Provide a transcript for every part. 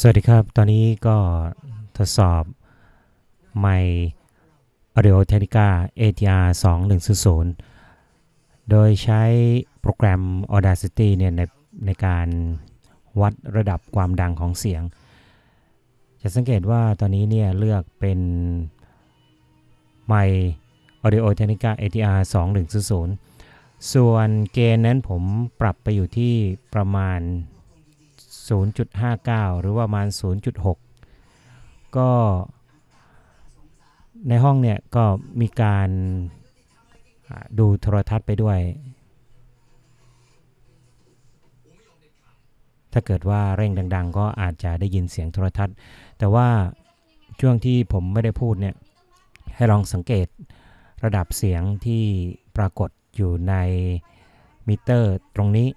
สวัสดีครับ ตอนนี้ก็ทดสอบไมค์ Audio Technica ATR 2100 โดยใช้โปรแกรม Audacity เนี่ยในในการวัดระดับความดังของเสียง จะสังเกตว่าตอนนี้เนี่ยเลือกเป็นไมค์ Audio Technica ATR 2100 ส่วนเกณฑ์นั้นผมปรับไปอยู่ที่ประมาณ 0.59 หรือว่าประมาณ 0.6 ก็ในห้องเนี่ยก็มีการดูโทรทัศน์ไปด้วย ถ้าเกิดว่าเร่งดัง ๆ ก็อาจจะได้ยินเสียงโทรทัศน์ แต่ว่าช่วงที่ผมไม่ได้พูดเนี่ยให้ลองสังเกตระดับเสียงที่ปรากฏอยู่ในมิเตอร์ตรงนี้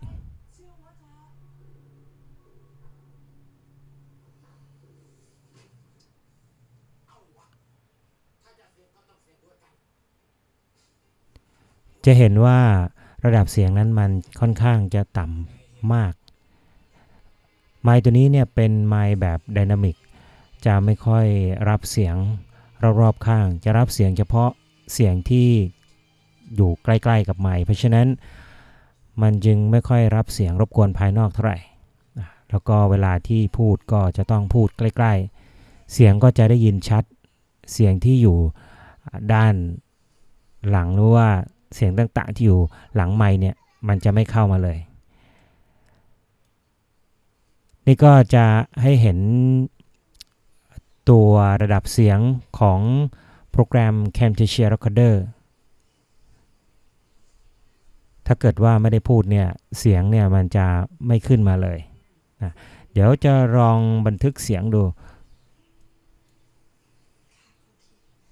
จะเห็นว่าระดับเสียงนั้นมันค่อนข้างจะต่ำมาก ไมค์ตัวนี้เนี่ยเป็นไมค์แบบไดนามิกจะไม่ค่อยรับเสียงรอบๆข้าง จะรับเสียงเฉพาะเสียงที่อยู่ใกล้ๆกับไมค์เพราะฉะนั้นมันจึงไม่ค่อยรับเสียงรบกวนภายนอกเท่าไหร่ แล้วก็เวลาที่พูดก็จะต้องพูดใกล้ ๆ เสียงก็จะได้ยินชัด เสียงที่อยู่ด้านหลังหรือว่า เสียงต่างๆที่อยู่หลังไมค์เนี่ยมันจะไม่เข้ามาเลย นี่ก็จะให้เห็นตัวระดับเสียงของโปรแกรม Camtasia Recorder ถ้าเกิดว่าไม่ได้พูดเนี่ยเสียงเนี่ยมันจะไม่ขึ้นมาเลยนะเดี๋ยวจะลองบันทึกเสียงดู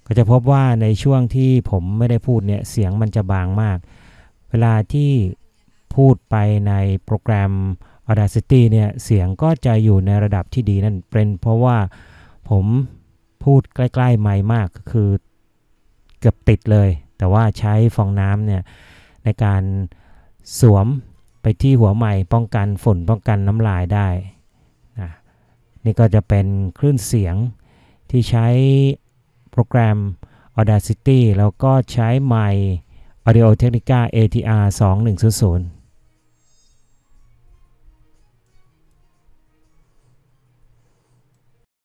ก็จะพบว่าในช่วงที่ผมไม่ได้พูดเนี่ยเสียงมันจะบางมาก เวลาที่พูดไปในโปรแกรม Audacity เนี่ยเสียงก็จะอยู่ในระดับที่ดีนั่นเป็นเพราะว่าผมพูดใกล้ๆไมค์มากคือเกือบติดเลย แต่ว่าใช้ฟองน้ำเนี่ยในการสวมไปที่หัวไมค์ป้องกันฝุ่นป้องกันน้ำลายได้นะนี่ก็จะเป็นคลื่นเสียงที่ใช้ โปรแกรม Audacity แล้วก็ใช้ไมค์ Audio Technica ATR 2100